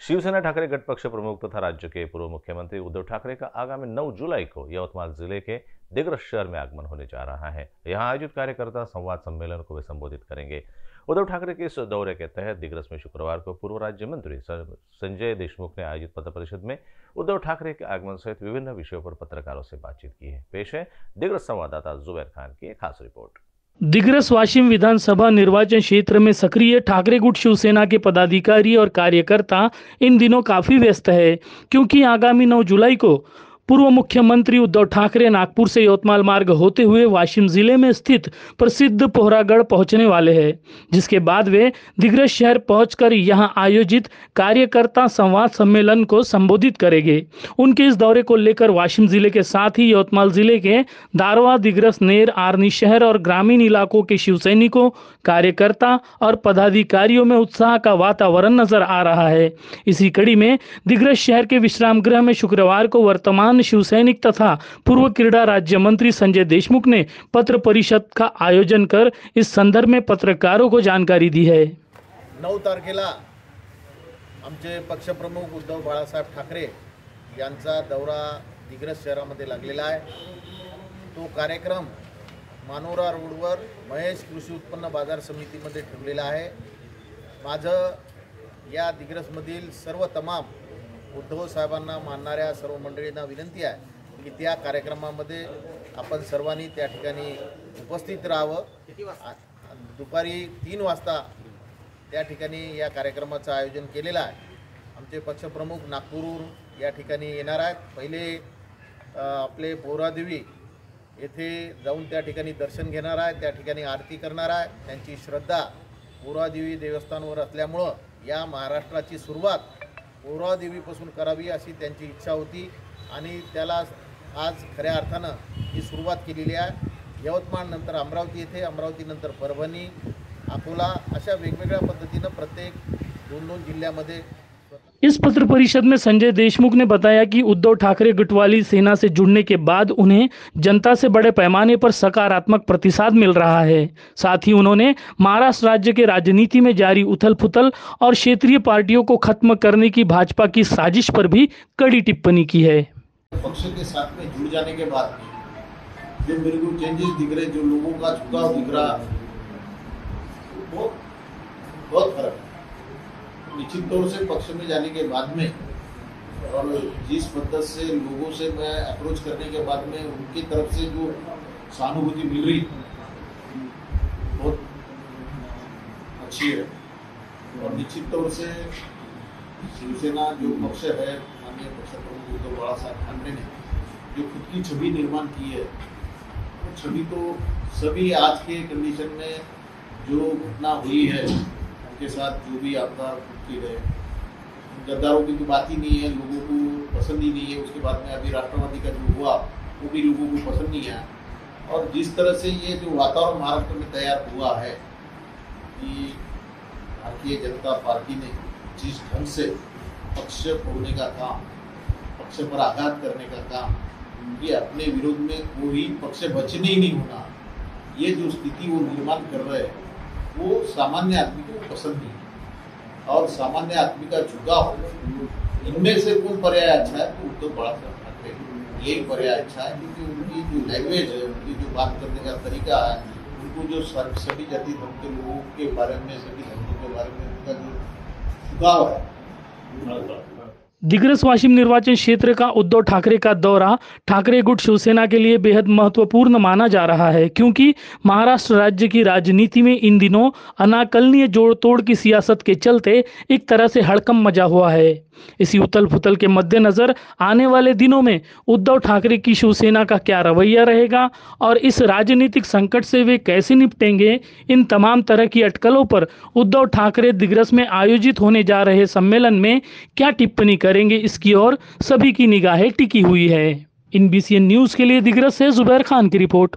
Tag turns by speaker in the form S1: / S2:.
S1: शिवसेना ठाकरे गठ पक्ष प्रमुख तथा राज्य के पूर्व मुख्यमंत्री उद्धव ठाकरे का आगामी 9 जुलाई को यवतमाल ज़िले के दिग्रस शहर में आगमन होने जा रहा है। यहाँ आयोजित कार्यकर्ता संवाद सम्मेलन को वे संबोधित करेंगे। उद्धव ठाकरे के इस दौरे के तहत दिग्रस में शुक्रवार को पूर्व राज्य मंत्री संजय देशमुख ने आयोजित पत्र परिषद में उद्धव ठाकरे के आगमन सहित विभिन्न विषयों पर पत्रकारों से बातचीत की है। पेश है दिग्रस संवाददाता जुबैर खान की खास रिपोर्ट।
S2: दिग्रस वाशिम विधानसभा निर्वाचन क्षेत्र में सक्रिय ठाकरे गुट शिवसेना के पदाधिकारी और कार्यकर्ता इन दिनों काफ़ी व्यस्त है, क्योंकि आगामी 9 जुलाई को पूर्व मुख्यमंत्री उद्धव ठाकरे नागपुर से यवतमाल मार्ग होते हुए वाशिम ज़िले में स्थित प्रसिद्ध पोहरागढ़ पहुँचने वाले हैं, जिसके बाद वे दिग्रज शहर पहुंचकर यहाँ आयोजित कार्यकर्ता संवाद सम्मेलन को संबोधित करेंगे। उनके इस दौरे को लेकर वाशिम ज़िले के साथ ही यवतमाल ज़िले के दारवा, दिग्रस, नेर, आर्नी शहर और ग्रामीण इलाकों के शिव सैनिकों कार्यकर्ता और पदाधिकारियों में उत्साह का वातावरण नज़र आ रहा है। इसी कड़ी में दिग्रज शहर के विश्राम गृह में शुक्रवार को वर्तमान शिव सैनिक तथा पूर्व क्रीडा राज्य मंत्री संजय देशमुख ने पत्र परिषद का आयोजन कर इस संदर्भ में पत्रकारों को जानकारी दी है।
S3: नऊ तारखेला आमचे पक्षप्रमुख उद्धव बाळासाहेब ठाकरे यांचा दौरा दिग्रस शहरामध्ये लागलेला आहे. तो कार्यक्रम मानोरा रोडवर महेश कृषी उत्पन्न बाज़ार समितीमध्ये ठेवलेला आहे. माझं या दिग्रसमधील सर्व तमाम उद्धव साहेबांना मानणाऱ्या सर्व मंडळींना विनंती आहे की त्या कार्यक्रमामध्ये आपण सर्वांनी त्या ठिकाणी उपस्थित राहावं. दुपारी तीन वाजता त्या ठिकाणी या कार्यक्रमाचं आयोजन केलेलं आहे. आमचे पक्षप्रमुख नागपूरहून या ठिकाणी येणार आहेत. पहिले आपले बोरादेवी येथे जाऊन त्या ठिकाणी दर्शन घेणार आहे त्या ठिकाणी आरती करणार आहे त्यांची श्रद्धा बोरादेवी देवस्थानवर असल्यामुळं या महाराष्ट्राची सुरुवात देवीपासून करावी अशी त्यांची इच्छा होती. आणि त्याला आज खऱ्या अर्थानं ही सुरुवात केलेली आहे. यवतमाळनंतर अमरावती येथे अमरावतीनंतर परभणी अकोला अशा वेगवेगळ्या पद्धतीनं प्रत्येक दोन दोन जिल्ह्यामध्ये
S2: इस पत्र परिषद में संजय देशमुख ने बताया कि उद्धव ठाकरे गुटवाली सेना से जुड़ने के बाद उन्हें जनता से बड़े पैमाने पर सकारात्मक प्रतिसाद मिल रहा है। साथ ही उन्होंने महाराष्ट्र राज्य के राजनीति में जारी उथल पुथल और क्षेत्रीय पार्टियों को खत्म करने की भाजपा की साजिश पर भी कड़ी टिप्पणी की है।
S3: पक्ष के साथ में जुड़ जाने के बाद जो मेरे को चेंजेस दिख रहे, जो लोगों का झुकाव दिख रहा बहुत फ़र्क है। निश्चित तौर से पक्ष में जाने के बाद में और जिस पद्धत से लोगों से मैं अप्रोच करने के बाद में उनकी तरफ़ से जो सहानुभूति मिल रही, बहुत अच्छी है। और निश्चित तौर से शिवसेना जो पक्ष है, माननीय पक्ष प्रमुख उद्धव बाला साहब ठाकरे ने जो खुद की छवि निर्माण की है छवि तो सभी आज के कंडीशन में जो घटना हुई है उनके साथ जो भी आपका की गए गद्दारों की तो बात ही नहीं है, लोगों को पसंद ही नहीं है। उसके बाद में अभी राष्ट्रवादी का जो हुआ, वो भी लोगों को पसंद नहीं आया और जिस तरह से ये जो वातावरण महाराष्ट्र में तैयार हुआ है, कि भारतीय जनता पार्टी ने जिस ढंग से पक्ष तोड़ने का काम, पक्ष पर आघात करने का काम ये अपने विरोध में कोई पक्ष बचने ही नहीं होना, ये जो स्थिति वो निर्माण कर रहे हैं वो सामान्य आदमी को पसंद नहीं और सामान्य आदमी का झुकाव इनमें से कौन पर्याय अच्छा है तो उद्धव बड़ा ठाकरे यही पर्याय अच्छा है क्योंकि उनकी जो लैंग्वेज है, उनकी जो बात करने का तरीका है, उनको जो सभी जाति धर्म के लोगों के बारे में, सभी धर्मों के बारे में उनका जो झुकाव है।
S2: दिग्रस वाशिम निर्वाचन क्षेत्र का उद्धव ठाकरे का दौरा ठाकरे गुट शिवसेना के लिए बेहद महत्वपूर्ण माना जा रहा है, क्योंकि महाराष्ट्र राज्य की राजनीति में इन दिनों अनाकलनीय जोड़ तोड़ की सियासत के चलते एक तरह से हड़कम मज़ा हुआ है। इसी उथल पुथल के मद्देनजर आने वाले दिनों में उद्धव ठाकरे की शिवसेना का क्या रवैया रहेगा और इस राजनीतिक संकट से वे कैसे निपटेंगे, इन तमाम तरह की अटकलों पर उद्धव ठाकरे दिग्रस में आयोजित होने जा रहे सम्मेलन में क्या टिप्पणी करेंगे इसकी ओर, सभी की निगाहें टिकी हुई है। इन बी न्यूज़ के लिए दिग्रस से जुबैर खान की रिपोर्ट।